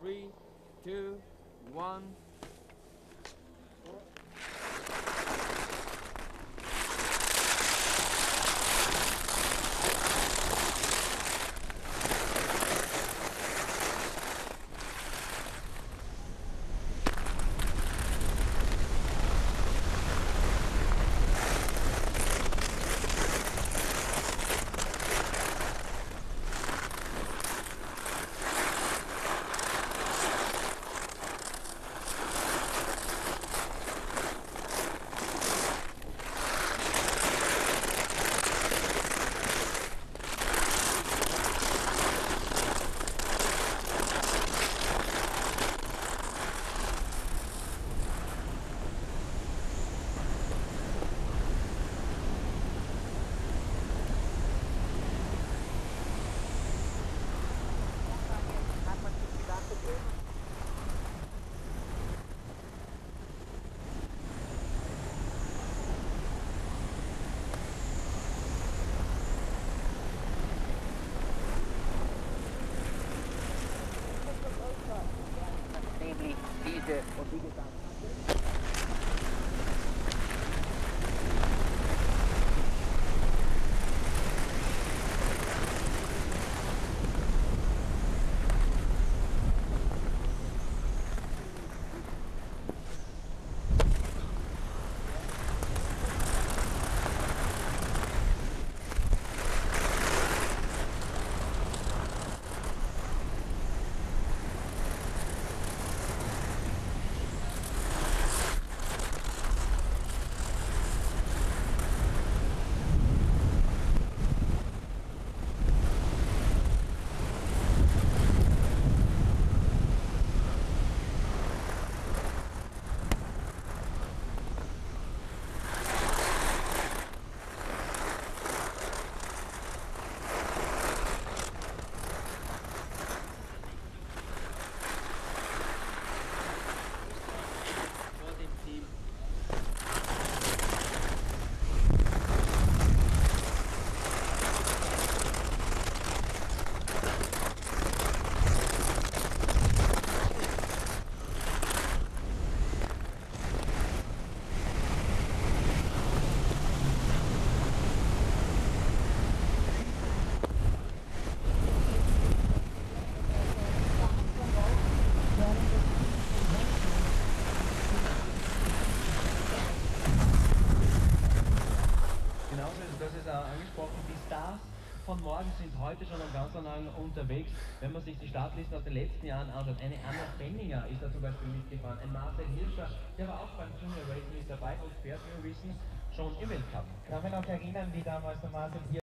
three, two, one. Nämlich diese und wie gesagt. Es, auch angesprochen, die Stars von morgen sind heute schon am ganz lang unterwegs. Wenn man sich die Startlisten aus den letzten Jahren anschaut, eine Anna Benninger ist da zum Beispiel mitgefahren, ein Marcel Hirscher, der war auch beim Junior Racing mit dabei und fährt, wie wir wissen, schon im Weltcup. Kann man noch erinnern, wie damals der Marcel hier